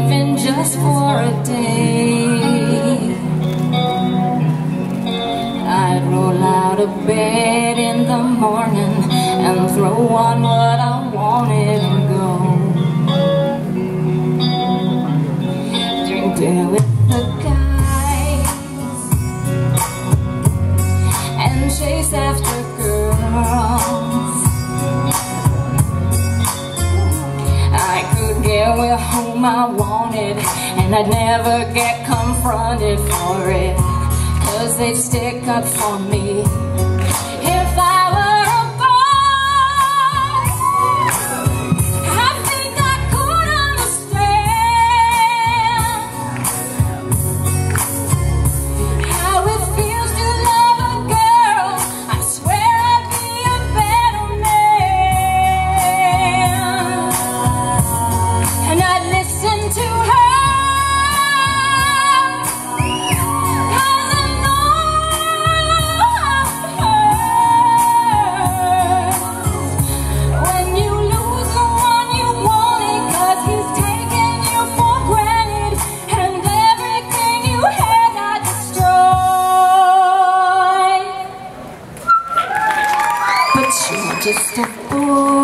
even just for a day, I'd roll out of bed in the morning and throw on what I wanted and go. Drink there with the guys and chase after girls. Where whom I wanted and I'd never get confronted for it. Cause they'd stick up for me just a fool.